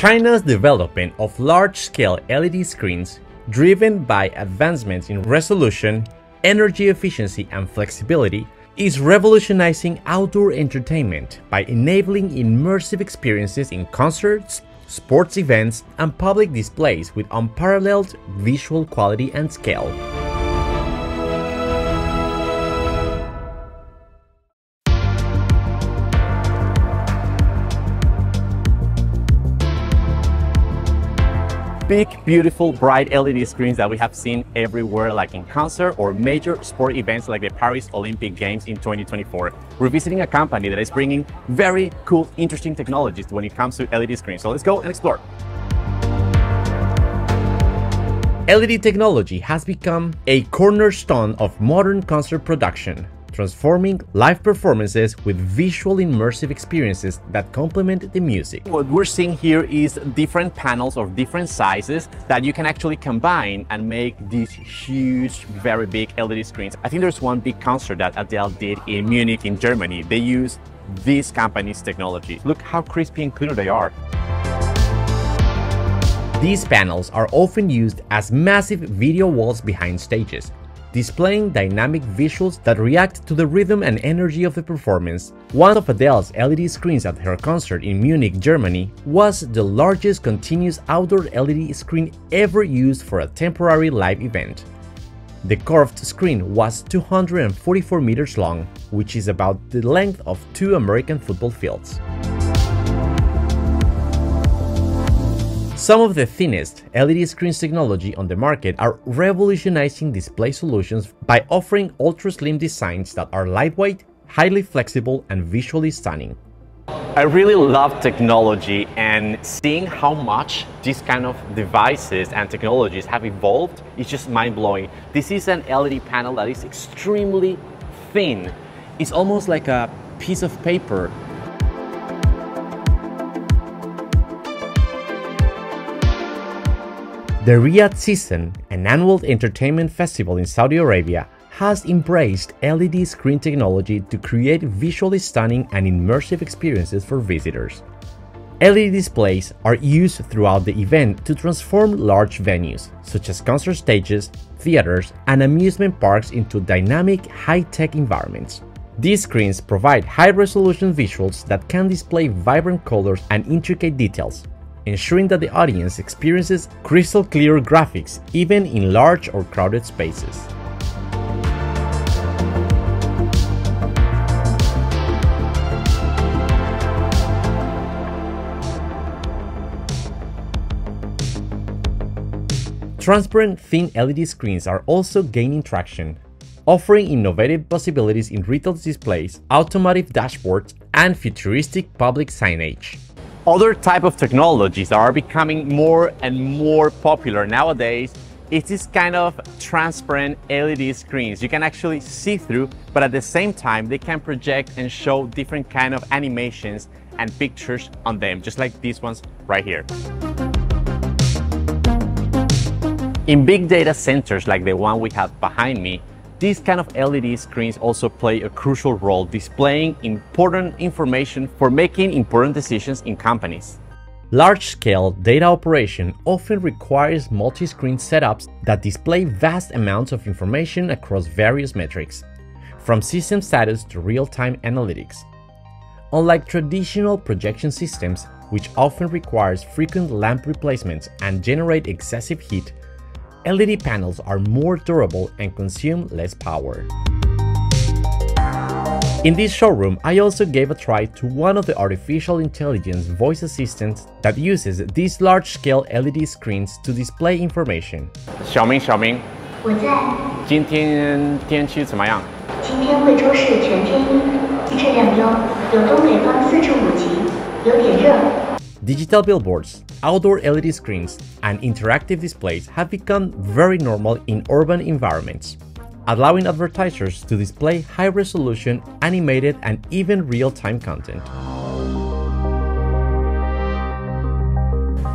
China's development of large-scale LED screens, driven by advancements in resolution, energy efficiency and flexibility, is revolutionizing outdoor entertainment by enabling immersive experiences in concerts, sports events, and public displays with unparalleled visual quality and scale. Big, beautiful, bright LED screens that we have seen everywhere, like in concert or major sport events like the Paris Olympic Games in 2024. We're visiting a company that is bringing very cool, interesting technologies when it comes to LED screens. So let's go and explore. LED technology has become a cornerstone of modern concert production transforming live performances with visual immersive experiences that complement the music. What we're seeing here is different panels of different sizes that you can actually combine and make these huge, very big LED screens. I think there's one big concert that Adele did in Munich in Germany. They use this company's technology. Look how crispy and clear they are. These panels are often used as massive video walls behind stages, displaying dynamic visuals that react to the rhythm and energy of the performance. One of Adele's LED screens at her concert in Munich, Germany, was the largest continuous outdoor LED screen ever used for a temporary live event. The curved screen was 244 meters long, which is about the length of two American football fields. Some of the thinnest LED screens technology on the market are revolutionizing display solutions by offering ultra-slim designs that are lightweight, highly flexible, and visually stunning. I really love technology and seeing how much these kind of devices and technologies have evolved is just mind-blowing. This is an LED panel that is extremely thin. It's almost like a piece of paper The Riyadh season, an annual entertainment festival in Saudi Arabia, has embraced LED screen technology to create visually stunning and immersive experiences for visitors. LED displays are used throughout the event to transform large venues, such as concert stages, theaters, and amusement parks into dynamic, high-tech environments. These screens provide high-resolution visuals that can display vibrant colors and intricate details, ensuring that the audience experiences crystal clear graphics even in large or crowded spaces. Transparent thin LED screens are also gaining traction, offering innovative possibilities in retail displays, automotive dashboards, and futuristic public signage. Other type of technologies that are becoming more and more popular nowadays it's kind of transparent LED screens. You can actually see through, but at the same time, they can project and show different kind of animations and pictures on them, just like these ones right here. In big data centers like the one we have behind me, these kind of LED screens also play a crucial role displaying important information for making important decisions in companies. Large-scale data operation often requires multi-screen setups that display vast amounts of information across various metrics, from system status to real-time analytics. Unlike traditional projection systems, which often requires frequent lamp replacements and generate excessive heat, LED panels are more durable and consume less power. In this showroom, I also gave a try to one of the artificial intelligence voice assistants that uses these large-scale LED screens to display information. 小明，小明，我在。今天天气怎么样？今天贵州市全天阴，这两周有东北风四至五级，有点热。 Digital billboards, outdoor LED screens, and interactive displays have become very normal in urban environments, allowing advertisers to display high-resolution, animated, and even real-time content.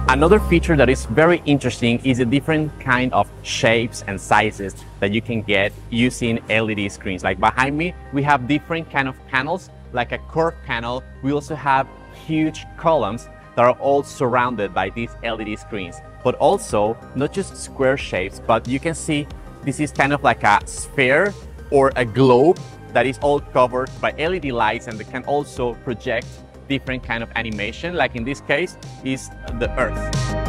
Another feature that is very interesting is the different kind of shapes and sizes that you can get using LED screens. Like behind me, we have different kind of panels, like a curved panel. We also have huge columns that are all surrounded by these LED screens. But also, not just square shapes, but you can see this is kind of like a sphere or a globe that is all covered by LED lights and they can also project different kind of animation, like in this case is the Earth.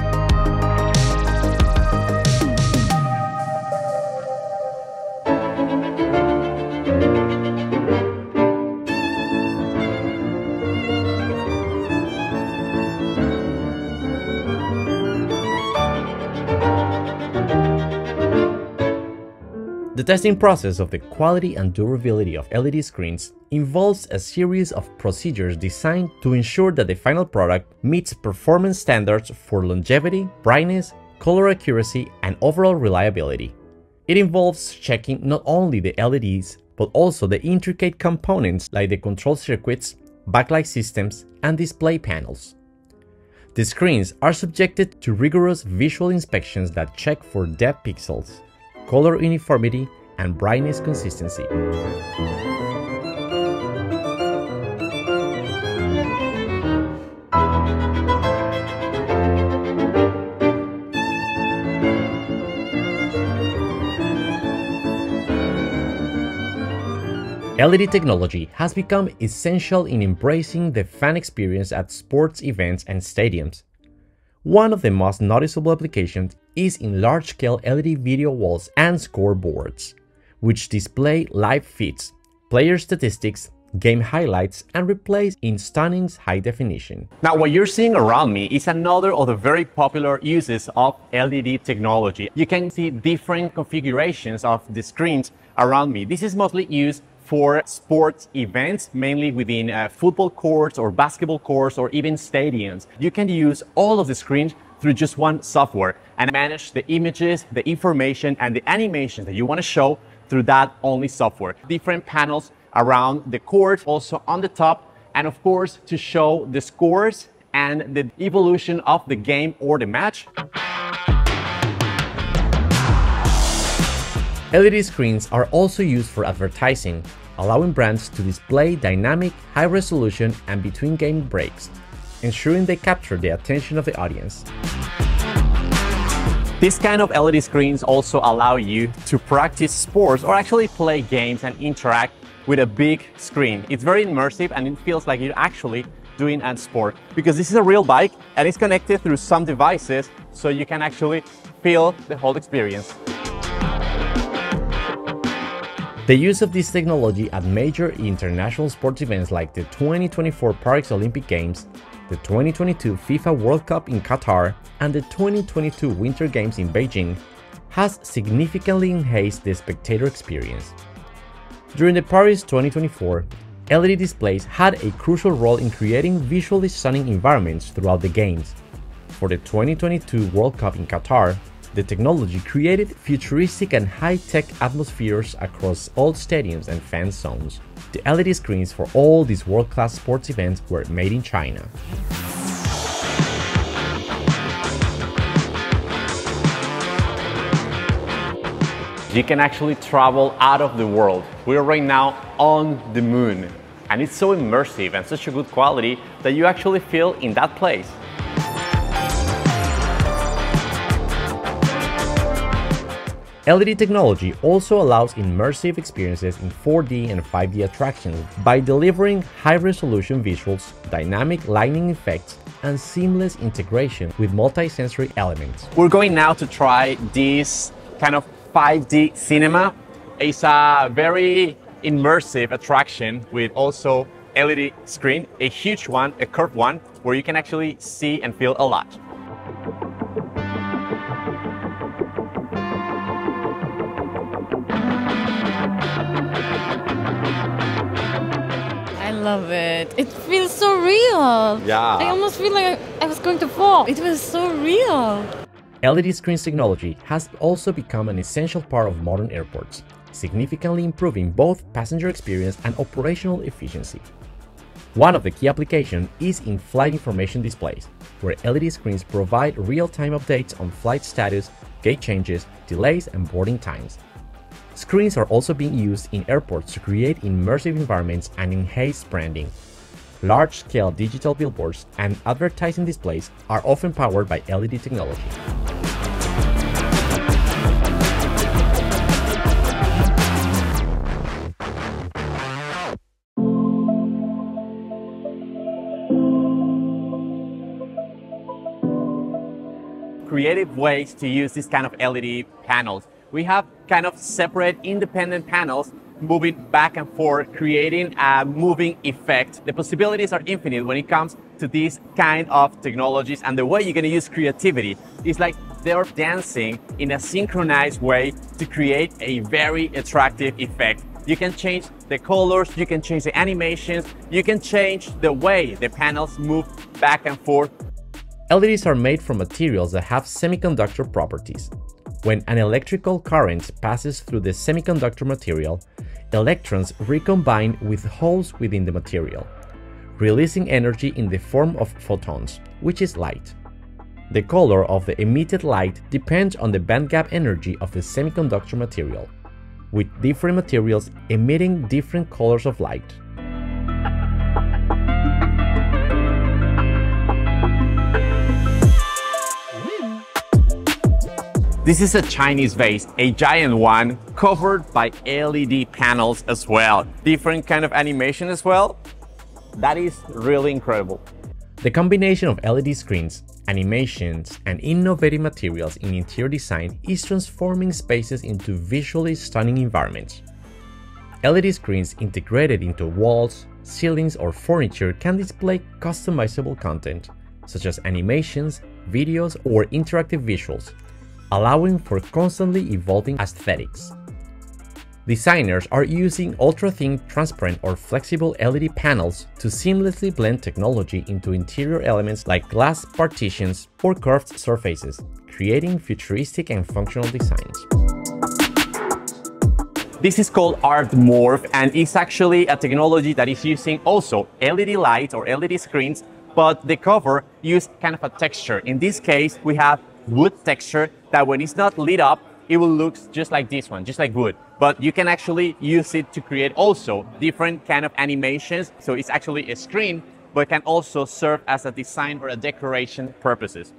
The testing process of the quality and durability of LED screens involves a series of procedures designed to ensure that the final product meets performance standards for longevity, brightness, color accuracy, and overall reliability. It involves checking not only the LEDs, but also the intricate components like the control circuits, backlight systems, and display panels. The screens are subjected to rigorous visual inspections that check for depth pixels, color uniformity, and brightness consistency. LED technology has become essential in embracing the fan experience at sports events and stadiums. One of the most noticeable applications is in large-scale LED video walls and scoreboards, which display live feeds, player statistics, game highlights, and replays in stunning high definition. Now, what you're seeing around me is another of the very popular uses of LED technology. You can see different configurations of the screens around me. This is mostly used for sports events, mainly within uh, football courts or basketball courts or even stadiums. You can use all of the screens through just one software and manage the images, the information, and the animations that you want to show through that only software. Different panels around the court, also on the top, and of course to show the scores and the evolution of the game or the match. LED screens are also used for advertising, allowing brands to display dynamic, high-resolution and between-game breaks, ensuring they capture the attention of the audience. These kind of LED screens also allow you to practice sports or actually play games and interact with a big screen. It's very immersive and it feels like you're actually doing a sport because this is a real bike and it's connected through some devices so you can actually feel the whole experience. The use of this technology at major international sports events like the 2024 Paris Olympic Games, the 2022 FIFA World Cup in Qatar, and the 2022 Winter Games in Beijing has significantly enhanced the spectator experience. During the Paris 2024, LED displays had a crucial role in creating visually stunning environments throughout the games. For the 2022 World Cup in Qatar, the technology created futuristic and high-tech atmospheres across all stadiums and fan zones. The LED screens for all these world-class sports events were made in China. You can actually travel out of the world. We are right now on the moon. And it's so immersive and such a good quality that you actually feel in that place. LED technology also allows immersive experiences in 4D and 5D attractions by delivering high-resolution visuals, dynamic lighting effects, and seamless integration with multi-sensory elements. We're going now to try this kind of 5D cinema. It's a very immersive attraction with also LED screen, a huge one, a curved one, where you can actually see and feel a lot. Love it. It feels so real. Yeah. I almost feel like I was going to fall. It was so real. LED screen technology has also become an essential part of modern airports, significantly improving both passenger experience and operational efficiency. One of the key applications is in flight information displays, where LED screens provide real-time updates on flight status, gate changes, delays, and boarding times. Screens are also being used in airports to create immersive environments and enhance branding. large-scale digital billboards and advertising displays are often powered by LED technology. creative ways to use this kind of LED panels. We have kind of separate independent panels moving back and forth, creating a moving effect. The possibilities are infinite when it comes to these kind of technologies and the way you're gonna use creativity. It's like they're dancing in a synchronized way to create a very attractive effect. You can change the colors, you can change the animations, you can change the way the panels move back and forth LEDs are made from materials that have semiconductor properties. When an electrical current passes through the semiconductor material, electrons recombine with holes within the material, releasing energy in the form of photons, which is light. The color of the emitted light depends on the bandgap energy of the semiconductor material, with different materials emitting different colors of light. This is a Chinese vase, a giant one, covered by LED panels as well. Different kind of animation as well. That is really incredible. The combination of LED screens, animations, and innovative materials in interior design is transforming spaces into visually stunning environments. LED screens integrated into walls, ceilings, or furniture can display customizable content, such as animations, videos, or interactive visuals, allowing for constantly evolving aesthetics. Designers are using ultra-thin, transparent or flexible LED panels to seamlessly blend technology into interior elements like glass partitions or curved surfaces, creating futuristic and functional designs. This is called Art Morph and it's actually a technology that is using also LED lights or LED screens, but the cover use kind of a texture. In this case, we have wood texture that when it's not lit up, it will look just like this one, just like wood. But you can actually use it to create also different kind of animations. So it's actually a screen, but can also serve as a design or a decoration purposes.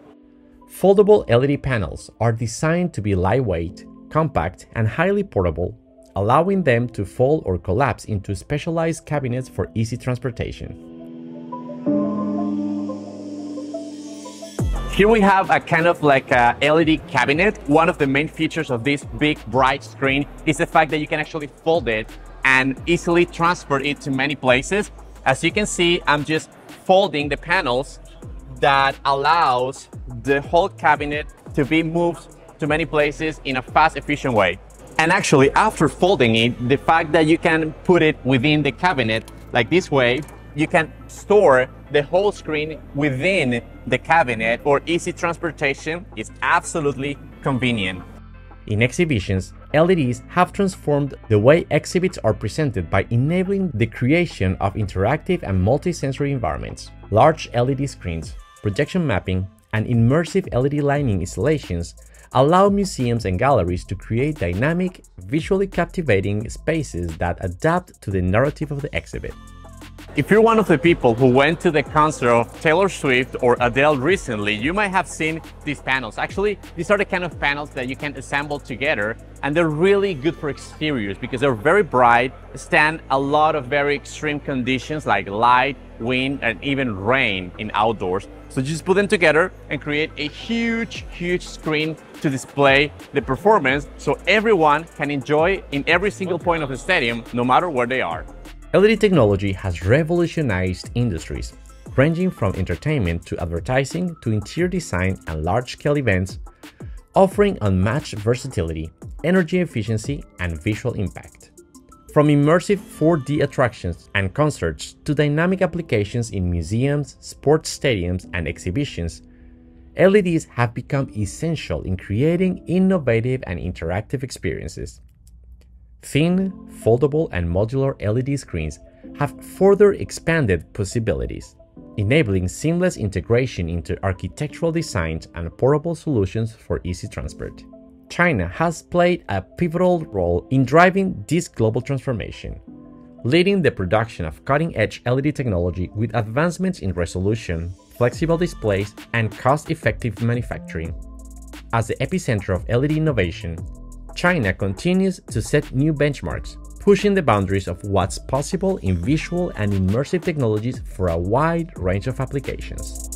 Foldable LED panels are designed to be lightweight, compact, and highly portable, allowing them to fold or collapse into specialized cabinets for easy transportation. Here we have a kind of like a LED cabinet. One of the main features of this big bright screen is the fact that you can actually fold it and easily transfer it to many places. As you can see, I'm just folding the panels that allows the whole cabinet to be moved to many places in a fast, efficient way. And actually, after folding it, the fact that you can put it within the cabinet like this way you can store the whole screen within the cabinet for easy transportation is absolutely convenient. In exhibitions, LEDs have transformed the way exhibits are presented by enabling the creation of interactive and multi-sensory environments. Large LED screens, projection mapping, and immersive LED lighting installations allow museums and galleries to create dynamic, visually captivating spaces that adapt to the narrative of the exhibit. If you're one of the people who went to the concert of Taylor Swift or Adele recently, you might have seen these panels. Actually, these are the kind of panels that you can assemble together and they're really good for exteriors because they're very bright, stand a lot of very extreme conditions like light, wind, and even rain in outdoors. So just put them together and create a huge, huge screen to display the performance so everyone can enjoy in every single point of the stadium, no matter where they are. LED technology has revolutionized industries, ranging from entertainment to advertising to interior design and large-scale events, offering unmatched versatility, energy efficiency, and visual impact. From immersive 4D attractions and concerts to dynamic applications in museums, sports stadiums, and exhibitions, LEDs have become essential in creating innovative and interactive experiences. Thin, foldable, and modular LED screens have further expanded possibilities, enabling seamless integration into architectural designs and portable solutions for easy transport. China has played a pivotal role in driving this global transformation, leading the production of cutting-edge LED technology with advancements in resolution, flexible displays, and cost-effective manufacturing. As the epicenter of LED innovation, China continues to set new benchmarks, pushing the boundaries of what's possible in visual and immersive technologies for a wide range of applications.